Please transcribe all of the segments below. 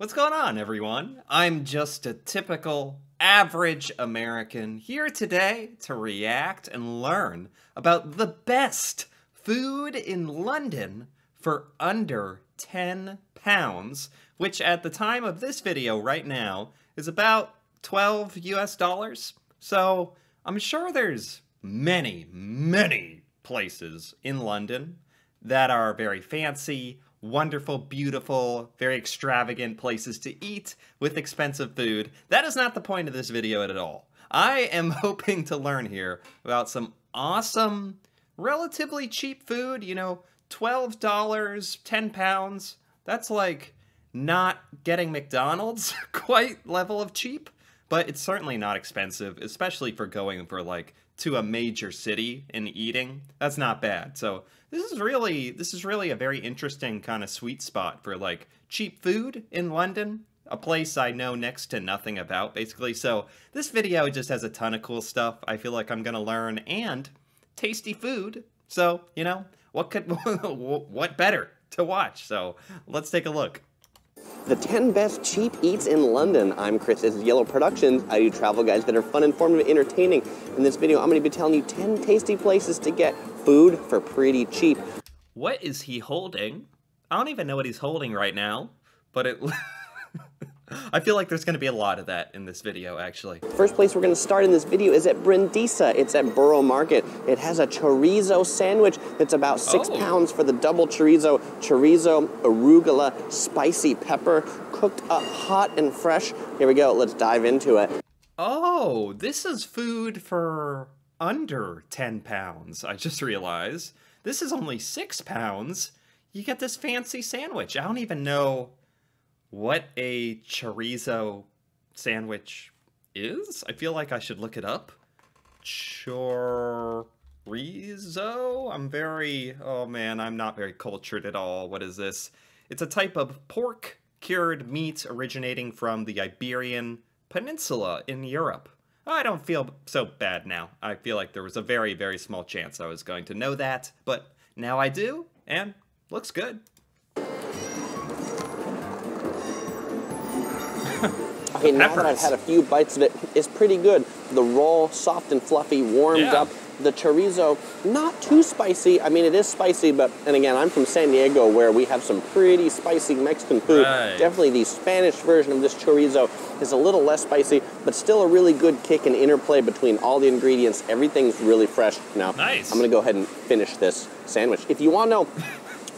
What's going on, everyone? I'm just a typical average American here today to react and learn about the best food in London for under 10 pounds, which at the time of this video right now is about 12 US dollars. So I'm sure there's many, many places in London that are very fancy, wonderful, beautiful, very extravagant places to eat with expensive food. That is not the point of this video at all. I am hoping to learn here about some awesome, relatively cheap food, you know, $12, 10 pounds. That's like not getting McDonald's quite level of cheap, but it's certainly not expensive, especially for going for like to a major city and eating. That's not bad. So this is really this is really a very interesting kind of sweet spot for like cheap food in London, a place I know next to nothing about basically. So this video just has a ton of cool stuff I feel like I'm going to learn and tasty food. So, you know, what could what better to watch? So, let's take a look. The 10 best cheap eats in London. I'm Chris. This is Yellow Productions. I do travel guides that are fun, informative, entertaining. In this video, I'm going to be telling you 10 tasty places to get food for pretty cheap. What is he holding? I don't even know what he's holding right now, but it I feel like there's going to be a lot of that in this video, actually. First place we're going to start in this video is at Brindisa. It's at Borough Market. It has a chorizo sandwich that's about six oh. pounds for the double chorizo. Chorizo, arugula, spicy pepper, cooked up hot and fresh. Here we go. Let's dive into it. Oh, this is food for under 10 pounds. I just realized. This is only six pounds. You get this fancy sandwich. I don't even know what a chorizo sandwich is. I feel like I should look it up. Chorizo? I'm very, oh man, I'm not very cultured at all. What is this? It's a type of pork cured meat originating from the Iberian Peninsula in Europe. I don't feel so bad now. I feel like there was a very, very small chance I was going to know that, but now I do, and looks good. Okay, now that I've had a few bites of it, it's pretty good. The roll, soft and fluffy, warmed yeah. up. The chorizo, not too spicy. I mean, it is spicy, but, and again, I'm from San Diego where we have some pretty spicy Mexican food. Right. Definitely the Spanish version of this chorizo is a little less spicy, but still a really good kick and interplay between all the ingredients. Everything's really fresh. Now, nice. I'm gonna go ahead and finish this sandwich. If you wanna know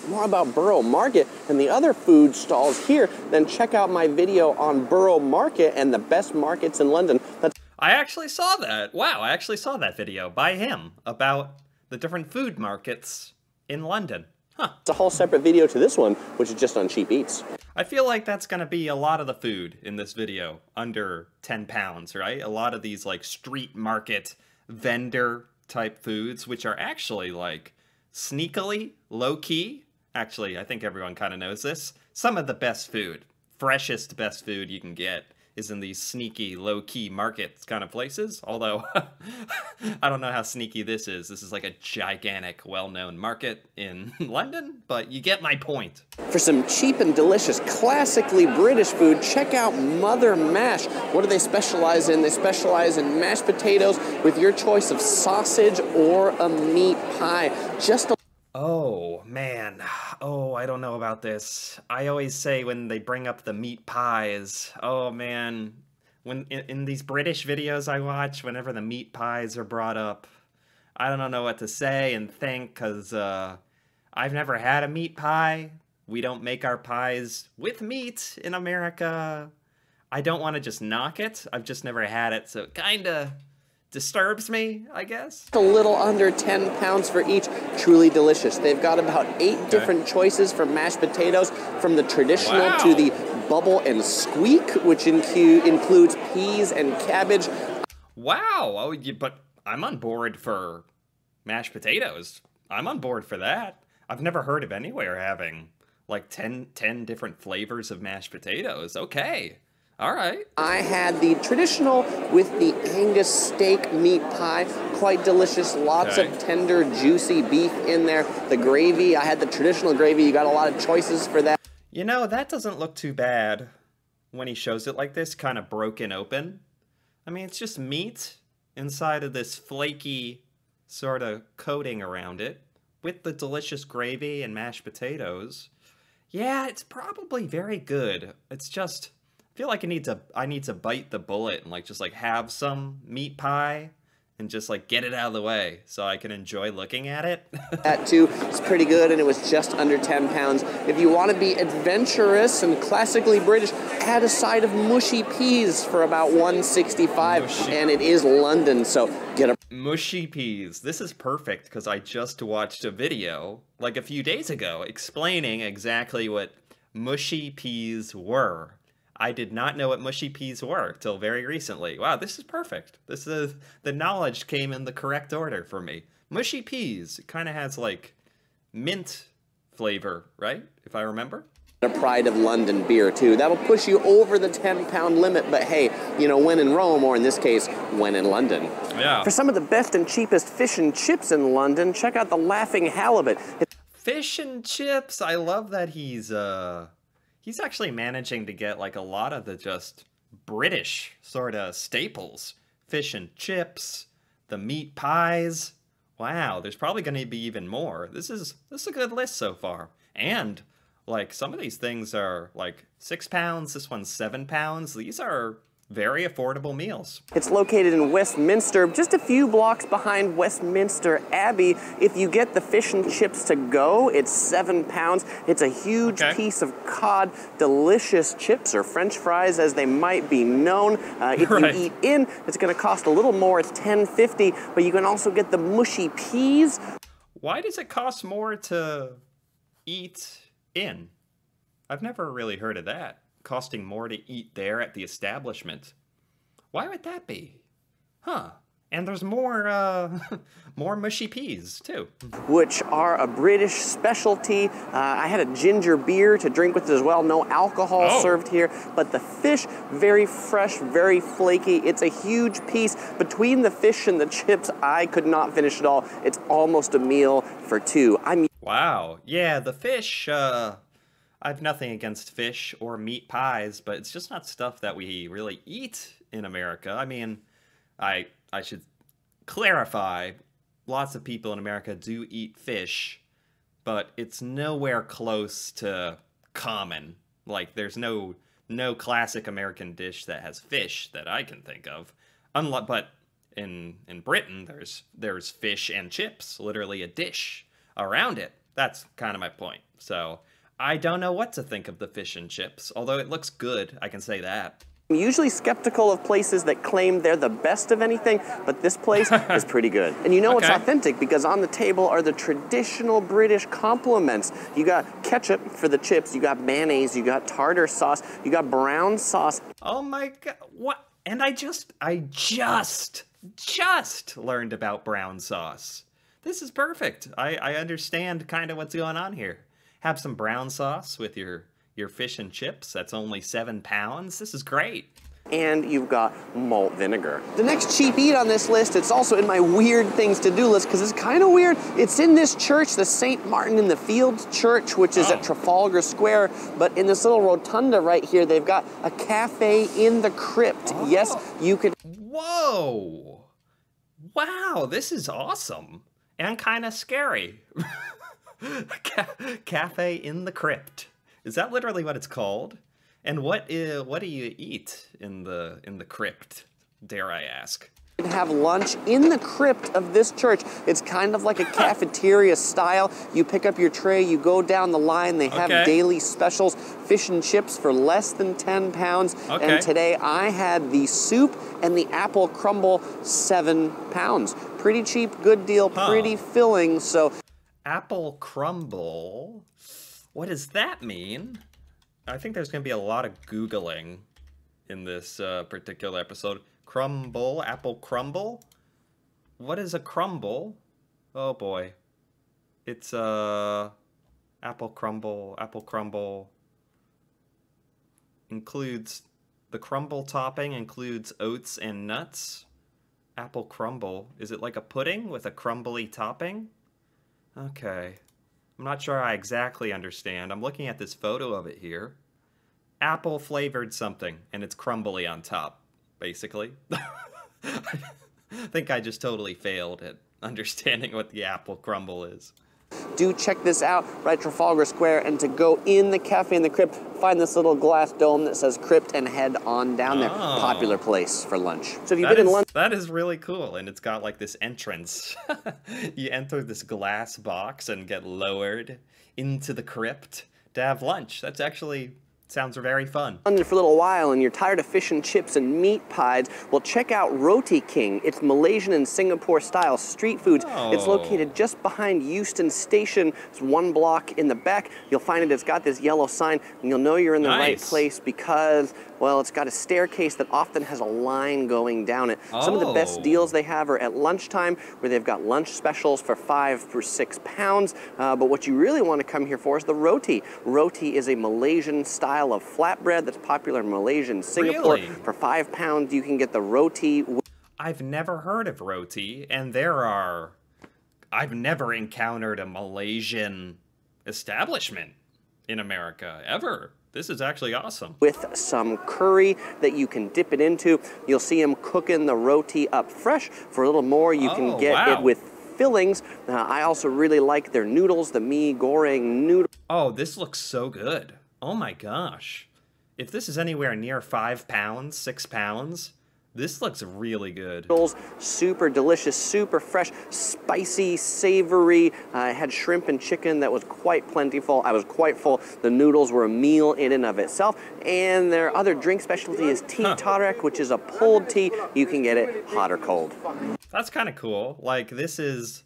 more about Borough Market and the other food stalls here, then check out my video on Borough Market and the best markets in London. That's I actually saw that. Wow, I actually saw that video by him about the different food markets in London. Huh. It's a whole separate video to this one, which is just on cheap eats. I feel like that's going to be a lot of the food in this video, under 10 pounds, right? A lot of these like street market vendor type foods, which are actually like sneakily low key actually, I think everyone kind of knows this. Some of the best food, freshest best food you can get is in these sneaky, low key markets kind of places. Although, I don't know how sneaky this is. This is like a gigantic, well known market in London, but you get my point. For some cheap and delicious, classically British food, check out Mother Mash. What do they specialize in? They specialize in mashed potatoes with your choice of sausage or a meat pie. Just a Oh, man. Oh, I don't know about this. I always say when they bring up the meat pies, oh man, when in, in, these British videos I watch, whenever the meat pies are brought up, I don't know what to say and think because uh, I've never had a meat pie. We don't make our pies with meat in America. I don't want to just knock it. I've just never had it, so it kind of disturbs me, I guess. A little under 10 pounds for each. Truly delicious. They've got about eight okay. different choices for mashed potatoes, from the traditional wow. to the bubble and squeak, which incu- includes peas and cabbage. Wow. Oh, but I'm on board for mashed potatoes. I'm on board for that. I've never heard of anywhere having like 10, 10 different flavors of mashed potatoes. Okay. All right. I had the traditional with the Angus steak meat pie. Quite delicious. Lots okay. of tender, juicy beef in there. The gravy, I had the traditional gravy. You got a lot of choices for that. You know, that doesn't look too bad. when he shows it like this, kind of broken open. I mean, it's just meat inside of this flaky sort of coating around it with the delicious gravy and mashed potatoes. Yeah, it's probably very good. It's just I feel like I need to I need to bite the bullet and like just like have some meat pie and just like get it out of the way so I can enjoy looking at it. that too is pretty good and it was just under 10 pounds. If you want to be adventurous and classically British, add a side of mushy peas for about 165 mushy. and it is London, so get a mushy peas. This is perfect because I just watched a video like a few days ago explaining exactly what mushy peas were. I did not know what mushy peas were till very recently. Wow, this is perfect. This is the knowledge came in the correct order for me. Mushy peas kind of has like mint flavor, right? If I remember. A Pride of London beer too. That'll push you over the 10 pound limit, but hey, you know, when in Rome, or in this case, when in London. Yeah. For some of the best and cheapest fish and chips in London, check out the Laughing Halibut. Fish and chips. I love that he's uh he's actually managing to get like a lot of the just British sort of staples fish and chips, the meat pies. Wow, there's probably going to be even more. This is this is a good list so far. And like some of these things are like six pounds. This one's seven pounds. These are very affordable meals. It's located in Westminster, just a few blocks behind Westminster Abbey. If you get the fish and chips to go, it's seven pounds. It's a huge okay. piece of cod, delicious chips or French fries as they might be known. Uh, if right. you eat in, it's going to cost a little more. It's ten fifty, but you can also get the mushy peas. Why does it cost more to eat in? I've never really heard of that costing more to eat there at the establishment. Why would that be? Huh. And there's more, uh, more mushy peas, too. Which are a British specialty. Uh, I had a ginger beer to drink with as well. No alcohol oh. served here. But the fish, very fresh, very flaky. It's a huge piece. Between the fish and the chips, I could not finish it all. It's almost a meal for two. I'm Wow. Yeah, the fish, uh, I've nothing against fish or meat pies, but it's just not stuff that we really eat in America. I mean, I I should clarify, lots of people in America do eat fish, but it's nowhere close to common. Like there's no no classic American dish that has fish that I can think of. But in in Britain there's there's fish and chips, literally a dish around it. That's kind of my point. So I don't know what to think of the fish and chips, although it looks good, I can say that. I'm usually skeptical of places that claim they're the best of anything, but this place is pretty good. And you know okay. it's authentic because on the table are the traditional British complements. You got ketchup for the chips, you got mayonnaise, you got tartar sauce, you got brown sauce. Oh my god, what? And I just, I just, just learned about brown sauce. This is perfect. I, I understand kind of what's going on here have some brown sauce with your your fish and chips. That's only seven pounds. This is great. And you've got malt vinegar. The next cheap eat on this list, it's also in my weird things to do list because it's kind of weird. It's in this church, the St. Martin in the Fields Church, which is oh. at Trafalgar Square. But in this little rotunda right here, they've got a cafe in the crypt. Oh. Yes, you could. Whoa! Wow, this is awesome and kind of scary. Ca- cafe in the crypt. Is that literally what it's called? And what is, what do you eat in the in the crypt? Dare I ask? have lunch in the crypt of this church. It's kind of like a cafeteria style. You pick up your tray, you go down the line. They have okay. daily specials, fish and chips for less than 10 pounds. Okay. And today I had the soup and the apple crumble, seven pounds. Pretty cheap, good deal, huh. pretty filling. So apple crumble. What does that mean? I think there's going to be a lot of Googling in this uh, particular episode. Crumble, apple crumble? What is a crumble? Oh boy. It's uh apple crumble, apple crumble includes the crumble topping includes oats and nuts. Apple crumble. Is it like a pudding with a crumbly topping? Okay. I'm not sure I exactly understand. I'm looking at this photo of it here. apple flavored something, and it's crumbly on top, basically. I think I just totally failed at understanding what the apple crumble is do check this out right Trafalgar Square. And to go in the cafe in the crypt, find this little glass dome that says crypt and head on down there. Oh. Popular place for lunch. So if you've that been is, in lunch. That is really cool. And it's got like this entrance. you enter this glass box and get lowered into the crypt to have lunch. That's actually Sounds very fun. London for a little while and you're tired of fish and chips and meat pies, well check out Roti King. It's Malaysian and Singapore style street foods. Oh. It's located just behind Euston Station. It's one block in the back. You'll find it, it's got this yellow sign and you'll know you're in the nice. right place because well, it's got a staircase that often has a line going down it. Oh. Some of the best oh. deals they have are at lunchtime, where they've got lunch specials for five for six pounds. Uh, but what you really want to come here for is the roti. Roti is a Malaysian style of flatbread that's popular in Malaysia and Singapore. Really? For five pounds, you can get the roti. I've never heard of roti, and there are. I've never encountered a Malaysian establishment in America ever. This is actually awesome. With some curry that you can dip it into. You'll see them cooking the roti up fresh. For a little more, you oh, can get wow. it with fillings. Uh, I also really like their noodles, the mee goreng noodle. Oh, this looks so good. Oh my gosh. If this is anywhere near five pounds, six pounds, this looks really good. Noodles, super delicious, super fresh, spicy, savory. I uh, had shrimp and chicken that was quite plentiful. I was quite full. The noodles were a meal in and of itself. And their other drink specialty is tea huh. tarik, which is a pulled tea. You can get it hot or cold. That's kind of cool. Like, this is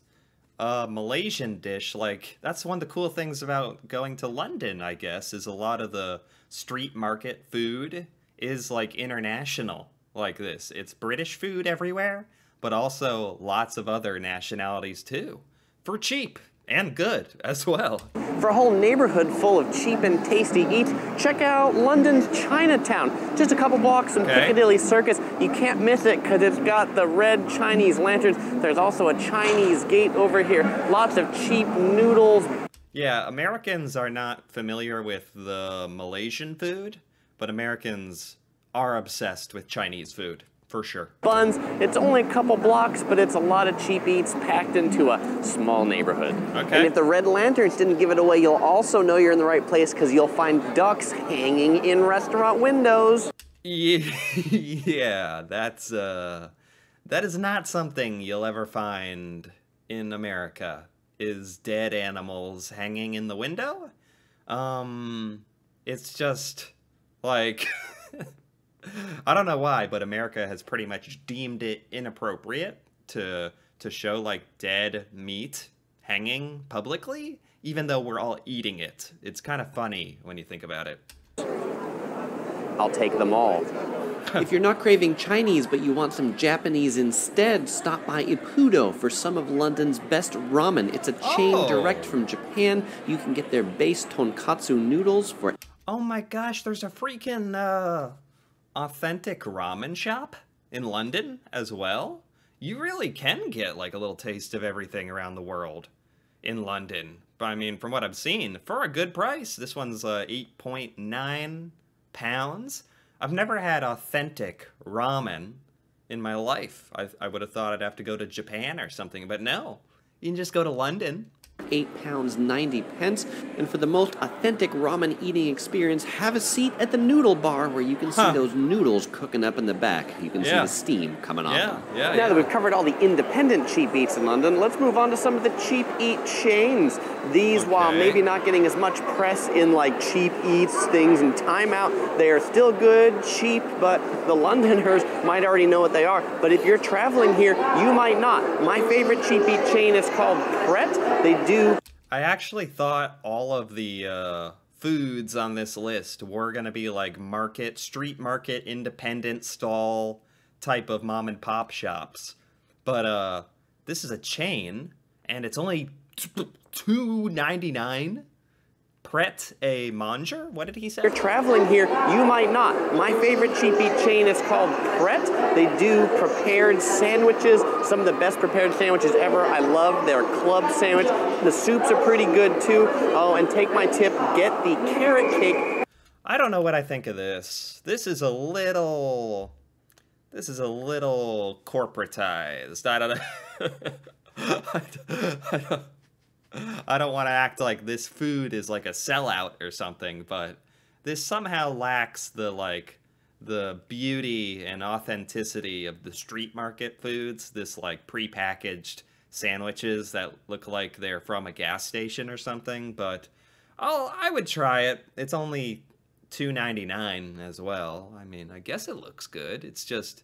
a Malaysian dish. Like, that's one of the cool things about going to London, I guess, is a lot of the street market food is like international like this. It's British food everywhere, but also lots of other nationalities too. For cheap and good as well. For a whole neighborhood full of cheap and tasty eats, check out London's Chinatown. Just a couple blocks from okay. Piccadilly Circus. You can't miss it because it's got the red Chinese lanterns. There's also a Chinese gate over here. Lots of cheap noodles. Yeah, Americans are not familiar with the Malaysian food, but Americans are obsessed with Chinese food, for sure. Buns, it's only a couple blocks, but it's a lot of cheap eats packed into a small neighborhood. Okay. And if the red lanterns didn't give it away, you'll also know you're in the right place because you'll find ducks hanging in restaurant windows. Yeah, yeah, that's uh that is not something you'll ever find in America. Is dead animals hanging in the window? Um it's just like I don't know why, but America has pretty much deemed it inappropriate to to show like dead meat hanging publicly, even though we're all eating it. It's kind of funny when you think about it. I'll take them all. if you're not craving Chinese but you want some Japanese instead, stop by Ippudo for some of London's best ramen. It's a chain oh. direct from Japan. You can get their base tonkotsu noodles for. Oh my gosh, there's a freaking uh, authentic ramen shop in London as well. You really can get like a little taste of everything around the world in London. But I mean, from what I've seen, for a good price, this one's uh, 8.9 pounds. I've never had authentic ramen in my life. I, I would have thought I'd have to go to Japan or something, but no. You can just go to London £8.90. pence. And for the most authentic ramen eating experience, have a seat at the noodle bar where you can see huh. those noodles cooking up in the back. You can yeah. see the steam coming off yeah. them. Yeah, now yeah. that we've covered all the independent cheap eats in London, let's move on to some of the cheap eat chains. These, okay. while maybe not getting as much press in like cheap eats things and Time Out, they are still good, cheap, but the Londoners might already know what they are. But if you're traveling here, you might not. My favorite cheap eat chain is called Pret. They do. I actually thought all of the uh, foods on this list were going to be like market, street market, independent stall type of mom and pop shops. But uh, this is a chain, and it's only two ninety nine. Pret a manger? What did he say? You're traveling here, you might not. My favorite cheap eat chain is called Pret. They do prepared sandwiches, some of the best prepared sandwiches ever. I love their club sandwich. The soups are pretty good too. Oh, and take my tip, get the carrot cake I don't know what I think of this. This is a little. This is a little corporatized. I don't know. I don't, don't want to act like this food is like a sellout or something, but this somehow lacks the like the beauty and authenticity of the street market foods. This like prepackaged sandwiches that look like they're from a gas station or something, but oh, I would try it. It's only two ninety nine as well. I mean, I guess it looks good. It's just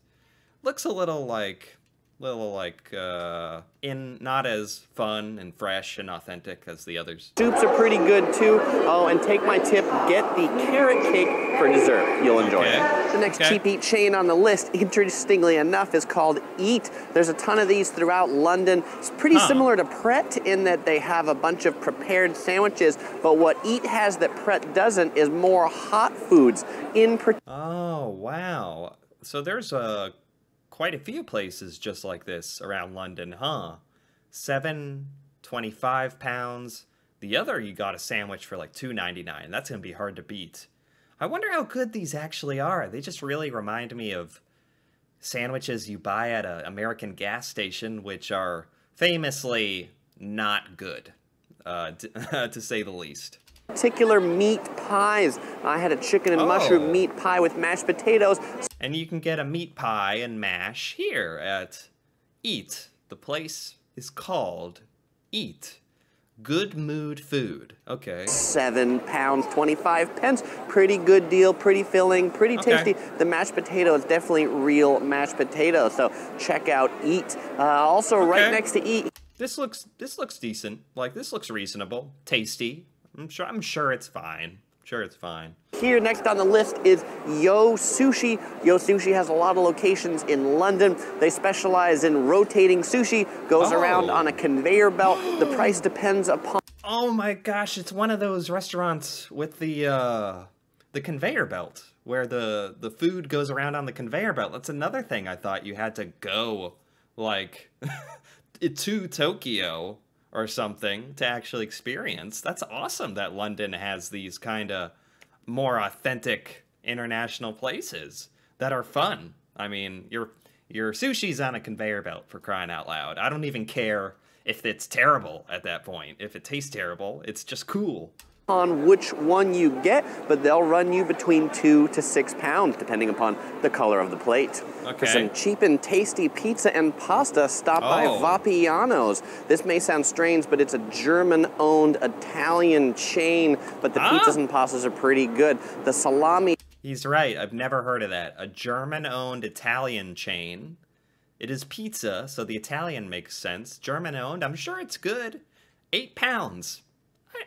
looks a little like little like uh, in not as fun and fresh and authentic as the others. Soups are pretty good too. Oh, and take my tip: get the carrot cake for dessert. You'll enjoy okay. it. The next okay. cheap eat chain on the list, interestingly enough, is called Eat. There's a ton of these throughout London. It's pretty huh. similar to Pret in that they have a bunch of prepared sandwiches, but what Eat has that Pret doesn't is more hot foods. In oh wow! So there's a quite a few places just like this around London, huh? Seven, twenty-five pounds. The other, you got a sandwich for like two ninety nine. That's to be hard to beat. I wonder how good these actually are. They just really remind me of sandwiches you buy at an American gas station, which are famously not good, uh, to, to say the least particular meat pies. I had a chicken and oh. mushroom meat pie with mashed potatoes. And you can get a meat pie and mash here at Eat. The place is called Eat. Good mood food. Okay. Seven pounds, 25 pence. Pretty good deal, pretty filling, pretty tasty. Okay. The mashed potato is definitely real mashed potato. So check out Eat. Uh, also, okay. right next to Eat. This looks this looks decent. Like this looks reasonable, tasty. I'm sure I'm sure it's fine. Sure, it's fine. Here, next on the list is Yo Sushi. Yo Sushi has a lot of locations in London. They specialize in rotating sushi, goes oh. around on a conveyor belt. the price depends upon. Oh my gosh, it's one of those restaurants with the uh, the conveyor belt where the the food goes around on the conveyor belt. That's another thing I thought you had to go like to Tokyo or something to actually experience. That's awesome that London has these kind of more authentic international places that are fun. I mean, your your sushi's on a conveyor belt for crying out loud. I don't even care if it's terrible at that point. If it tastes terrible, it's just cool on which one you get, but they'll run you between two to six pounds, depending upon the color of the plate. Okay. For some cheap and tasty pizza and pasta, stop oh. by Vapiano's. This may sound strange, but it's a German-owned Italian chain, but the huh? pizzas and pastas are pretty good. The salami... He's right. I've never heard of that. A German-owned Italian chain. It is pizza, so the Italian makes sense. German-owned, I'm sure it's good. Eight pounds.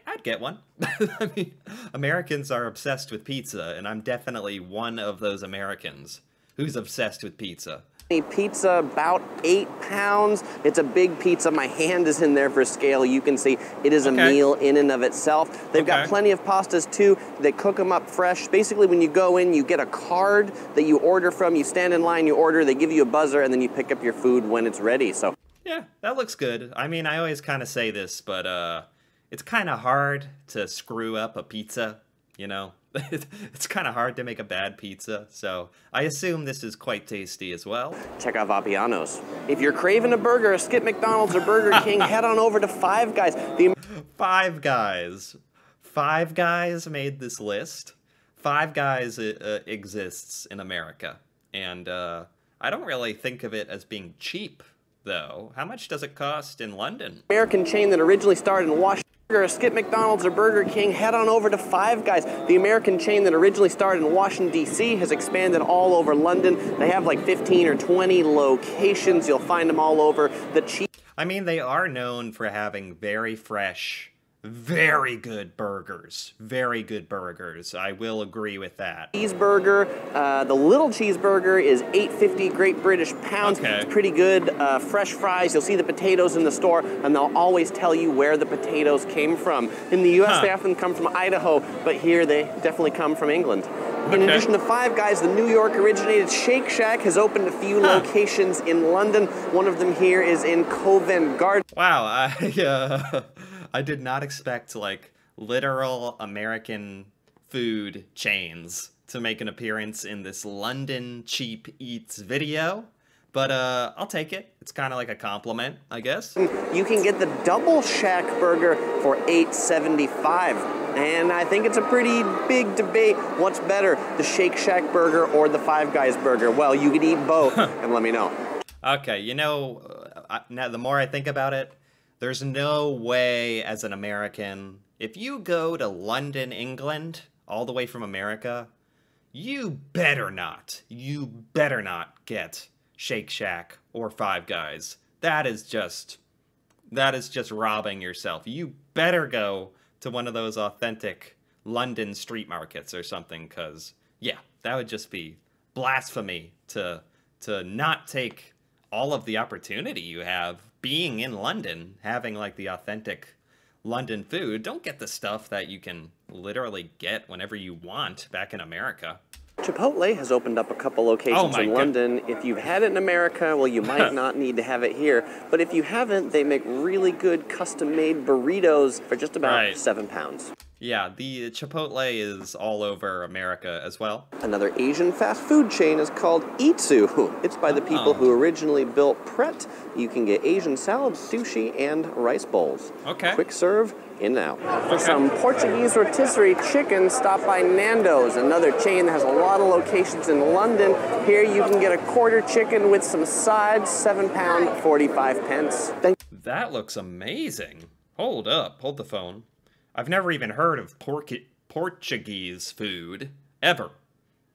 I, would get one. I mean, Americans are obsessed with pizza, and I'm definitely one of those Americans who's obsessed with pizza. A pizza about eight pounds. It's a big pizza. My hand is in there for scale. You can see it is okay. a meal in and of itself. They've okay. got plenty of pastas too. They cook them up fresh. Basically, when you go in, you get a card that you order from. You stand in line, you order. They give you a buzzer, and then you pick up your food when it's ready. So yeah, that looks good. I mean, I always kind of say this, but uh, it's kind of hard to screw up a pizza, you know? it's kind of hard to make a bad pizza, so I assume this is quite tasty as well. Check out Vapiano's. If you're craving a burger, skip McDonald's or Burger King, head on over to Five Guys. The Five Guys. Five Guys made this list. Five Guys uh, uh, exists in America, and uh, I don't really think of it as being cheap, though. How much does it cost in London? American chain that originally started in Washington skip McDonald's or Burger King, head on over to Five Guys. The American chain that originally started in Washington, D.C. has expanded all over London. They have like 15 or 20 locations. You'll find them all over. The cheap. I mean, they are known for having very fresh very good burgers. Very good burgers. I will agree with that. Cheeseburger. Uh, the little cheeseburger is 850 Great British pounds. Okay. It's pretty good. Uh, fresh fries. You'll see the potatoes in the store, and they'll always tell you where the potatoes came from. In the U.S., huh. they often come from Idaho, but here they definitely come from England. In addition to Five Guys, the New York originated Shake Shack has opened a few huh. locations in London. One of them here is in Covent Garden. Wow, I, uh, I did not expect like literal American food chains to make an appearance in this London cheap eats video. But uh, I'll take it. It's kind of like a compliment, I guess. You can get the double shack burger for $8.75. And I think it's a pretty big debate. What's better, the Shake Shack burger or the Five Guys burger? Well, you can eat both and let me know. Okay, you know, uh, now the more I think about it, there's no way as an American, if you go to London, England, all the way from America, you better not, you better not get Shake Shack or Five Guys. That is just, that is just robbing yourself. You better go to one of those authentic London street markets or something, because, yeah, that would just be blasphemy to to not take all of the opportunity you have being in London, having like the authentic London food. Don't get the stuff that you can literally get whenever you want back in America. Chipotle has opened up a couple locations oh in London. God. If you've had it in America, well, you might not need to have it here. But if you haven't, they make really good custom made burritos for just about right. seven pounds. Yeah, the Chipotle is all over America as well. Another Asian fast food chain is called Itsu. It's by the people oh. who originally built Pret. You can get Asian salad, sushi, and rice bowls. Okay. Quick serve, in and now. For some Portuguese rotisserie chicken, stop by Nando's, another chain that has a lot of locations in London. Here you can get a quarter chicken with some sides, seven pound, 45 pence. Thank that looks amazing. Hold up, hold the phone. I've never even heard of Portuguese food, ever.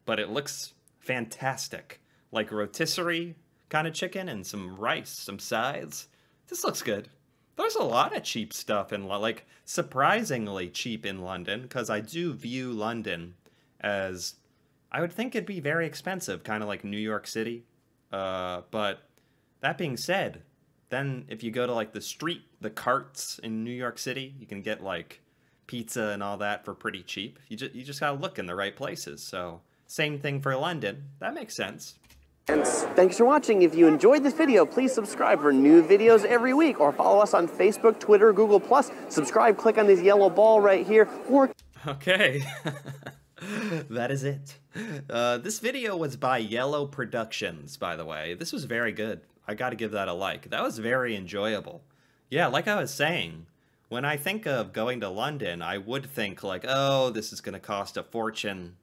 But it looks fantastic. Like rotisserie kind of chicken and some rice, some sides. This looks good. There's a lot of cheap stuff in, like, surprisingly cheap in London, because I do view London as, I would think it'd be very expensive, kind of like New York City. Uh, but that being said, then if you go to like the street, the carts in New York City, you can get like pizza and all that for pretty cheap. You just you just gotta look in the right places. So same thing for London. That makes sense. Thanks for watching. If you enjoyed this video, please subscribe for new videos every week or follow us on Facebook, Twitter, Google+. Subscribe, click on this yellow ball right here or... Okay. that is it. Uh, this video was by Yellow Productions, by the way. This was very good. I gotta give that a like. That was very enjoyable. Yeah, like I was saying, when I think of going to London, I would think like, oh, this is going to cost a fortune,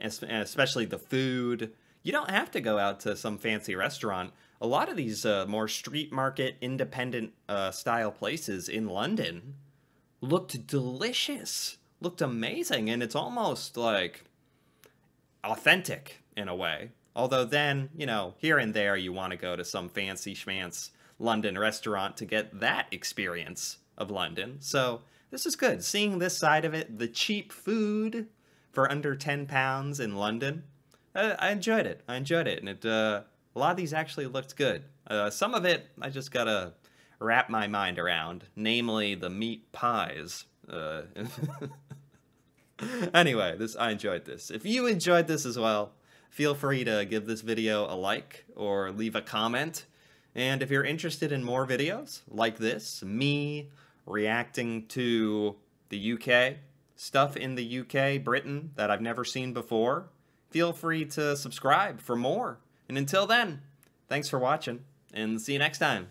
especially the food. You don't have to go out to some fancy restaurant. A lot of these uh, more street market, independent uh, style places in London looked delicious, looked amazing, and it's almost like authentic in a way. Although then, you know, here and there you want to go to some fancy schmancy London restaurant to get that experience of London. So this is good. Seeing this side of it, the cheap food for under 10 pounds in London, uh, I enjoyed it. I enjoyed it. And it, uh, a lot of these actually looked good. Uh, some of it, I just gotta wrap my mind around, namely the meat pies. Uh, anyway, this I enjoyed this. If you enjoyed this as well, feel free to give this video a like or leave a comment. And if you're interested in more videos like this, me reacting to the UK, stuff in the UK, Britain that I've never seen before, feel free to subscribe for more. And until then, thanks for watching, and see you next time.